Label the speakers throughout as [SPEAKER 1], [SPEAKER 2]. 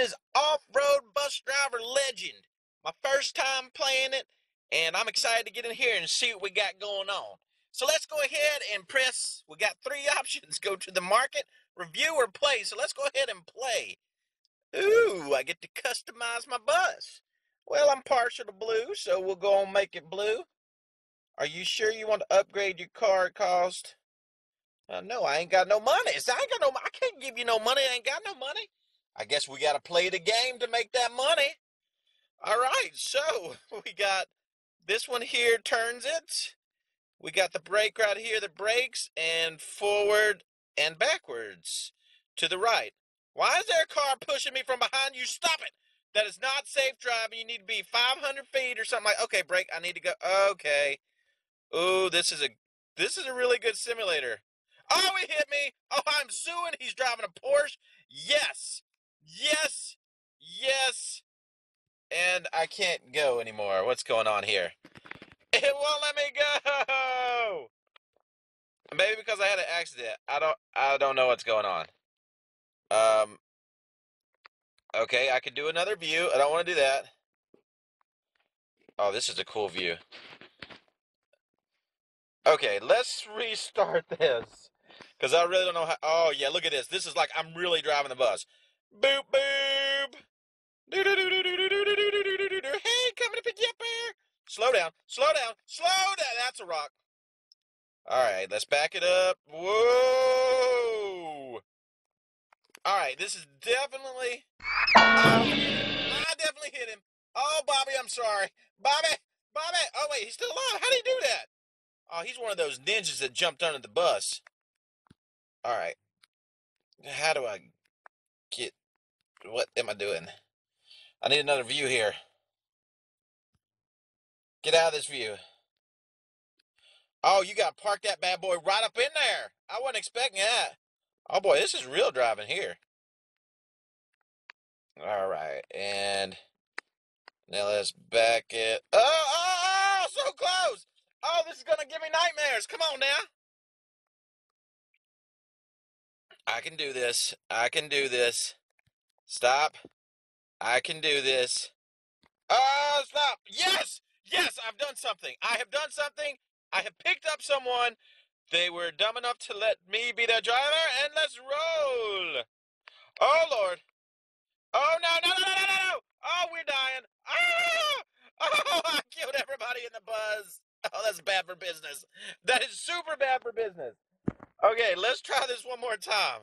[SPEAKER 1] is Off Road Bus Driver Legend. My first time playing it, and I'm excited to get in here and see what we got going on. So let's go ahead and press. We got three options go to the market, review, or play. So let's go ahead and play. Ooh, I get to customize my bus. Well, I'm partial to blue, so we'll go and make it blue. Are you sure you want to upgrade your car? Cost. Uh, no, I ain't got no money. I ain't got no. I can't give you no money. I ain't got no money. I guess we got to play the game to make that money. All right, so we got this one here turns it. We got the brake right here that brakes and forward and backwards to the right. Why is there a car pushing me from behind you? Stop it. That is not safe driving. You need to be 500 feet or something like. Okay, brake. I need to go. Okay. Ooh, this is a this is a really good simulator. Oh, he hit me. Oh, I'm suing. He's driving a Porsche. Yes. Yes. Yes. And I can't go anymore. What's going on here? It won't let me go. Maybe because I had an accident. I don't I don't know what's going on. Um Okay, I could do another view. I don't want to do that. Oh, this is a cool view. Okay, let's restart this. Because I really don't know how. Oh, yeah, look at this. This is like I'm really driving the bus. Boop, boop. Hey, coming to pick you up here. Slow down, slow down, slow down. That's a rock. All right, let's back it up. Whoa. All right, this is definitely. Oh, I definitely hit him. Oh, Bobby, I'm sorry. Bobby, Bobby. Oh, wait, he's still alive. How did he do that? Oh, he's one of those ninjas that jumped under the bus. All right. How do I get. What am I doing? I need another view here. Get out of this view. Oh, you got to park that bad boy right up in there. I wasn't expecting that. Oh boy, this is real driving here. All right, and now let's back it. Oh, oh, oh, so close. Oh, this is gonna give me nightmares. Come on now. I can do this. I can do this. Stop. I can do this. Oh, stop. Yes. Yes, I've done something. I have done something. I have picked up someone. They were dumb enough to let me be their driver, and let's roll. Oh, Lord. Oh, no, no, no, no, no, no. Oh, we're dying. Ah! Oh, I killed everybody in the buzz. Oh, that's bad for business. That is super bad for business. Okay, let's try this one more time.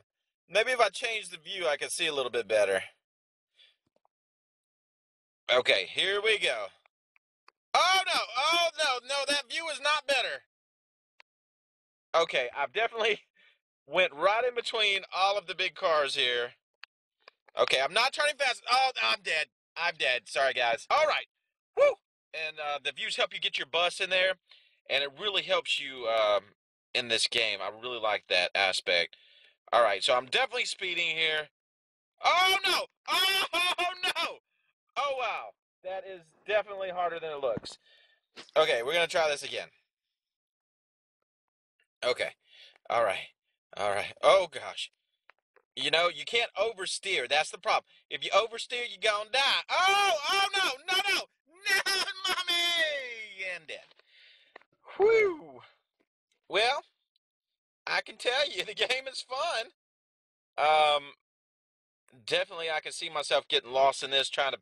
[SPEAKER 1] Maybe if I change the view, I can see a little bit better. Okay, here we go. Oh no! Oh no! No, that view is not better. Okay, I've definitely went right in between all of the big cars here. Okay, I'm not turning fast. Oh, I'm dead. I'm dead. Sorry, guys. All right. Woo! And uh, the views help you get your bus in there, and it really helps you um, in this game. I really like that aspect. All right, so I'm definitely speeding here. Oh no! Oh no! Oh wow! That is definitely harder than it looks. Okay, we're gonna try this again. Okay. All right. All right. Oh gosh. You know, you can't oversteer. That's the problem. If you oversteer, you're gonna die. Oh, oh no, no, no, no, mommy, and dead. Whew. Well, I tell you the game is fun. Um, definitely, I can see myself getting lost in this, trying to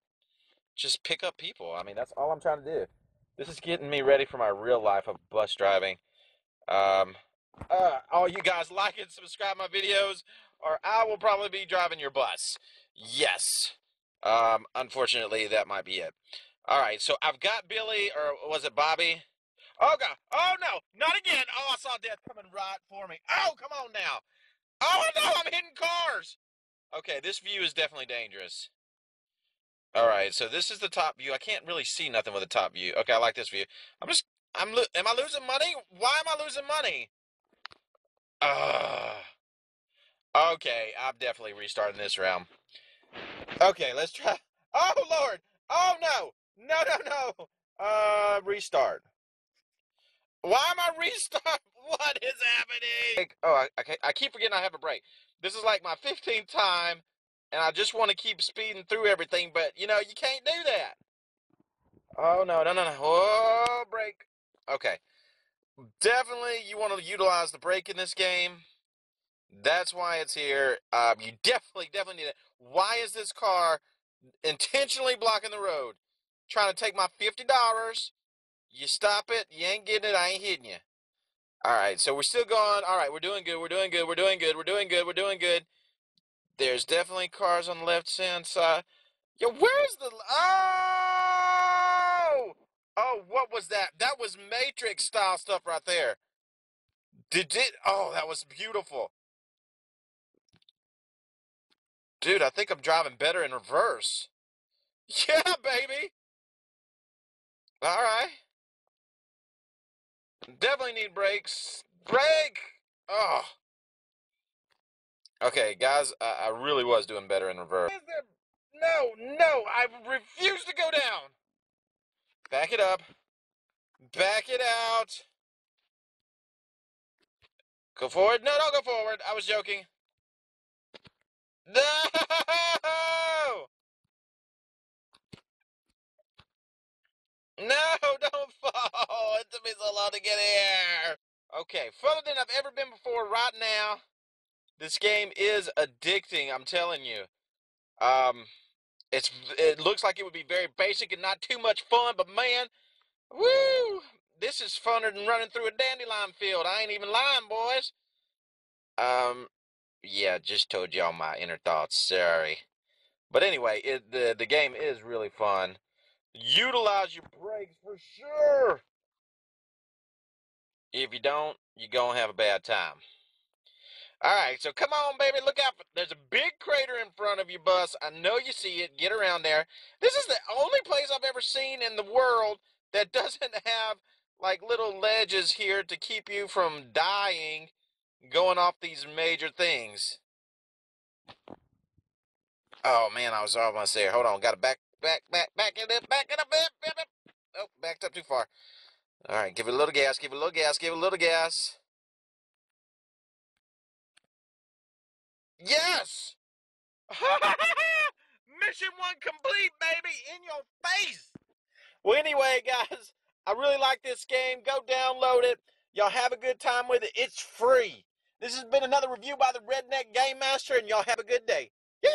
[SPEAKER 1] just pick up people. I mean, that's all I'm trying to do. This is getting me ready for my real life of bus driving. Um, uh, all you guys like and subscribe my videos, or I will probably be driving your bus. Yes. Um, unfortunately, that might be it. All right, so I've got Billy, or was it Bobby? Oh God! Oh no! Not again! Oh, I saw death coming right for me. Oh, come on now! Oh no! I'm hitting cars. Okay, this view is definitely dangerous. All right, so this is the top view. I can't really see nothing with the top view. Okay, I like this view. I'm just, I'm, am I losing money? Why am I losing money? Uh, okay, I'm definitely restarting this round. Okay, let's try. Oh Lord! Oh no! No, no, no! Uh, restart. Why am I restart? What is happening? Oh, I, I, I keep forgetting I have a brake. This is like my 15th time and I just want to keep speeding through everything, but you know, you can't do that. Oh no, no, no, no. Oh, brake. Okay. Definitely you want to utilize the brake in this game. That's why it's here. Um, you definitely, definitely need it. Why is this car intentionally blocking the road? Trying to take my $50. You stop it, you ain't getting it, I ain't hitting you. All right, so we're still going. All right, we're doing good. We're doing good. We're doing good. We're doing good. We're doing good. There's definitely cars on the left hand side. Yo, where's the Oh! Oh, what was that? That was Matrix style stuff right there. Did it? Oh, that was beautiful. Dude, I think I'm driving better in reverse. Yeah, baby. All right. Definitely need brakes. Brake! Oh. Okay, guys, I, I really was doing better in reverse. No, no, I refuse to go down. Back it up. Back it out. Go forward. No, don't go forward. I was joking. No, don't fall. It took me so long to get here. Okay, further than I've ever been before right now. This game is addicting, I'm telling you. Um, it's It looks like it would be very basic and not too much fun, but man, woo! This is funner than running through a dandelion field. I ain't even lying, boys. Um, yeah, just told y'all my inner thoughts. Sorry. But anyway, it, the, the game is really fun. Utilize your brakes for sure. If you don't, you're going to have a bad time. All right, so come on, baby. Look out. For, There's a big crater in front of your bus. I know you see it. Get around there. This is the only place I've ever seen in the world that doesn't have like little ledges here to keep you from dying going off these major things. Oh man, I was almost there. Hold on, gotta back, back, back, back it up, back it up, back, back, back. Oh, backed up too far. All right, give it a little gas, give it a little gas, give it a little gas. Yes! Mission one complete, baby, in your face. Well, anyway, guys, I really like this game. Go download it. Y'all have a good time with it. It's free. This has been another review by the Redneck Gamemaster, and y'all have a good day. Yay!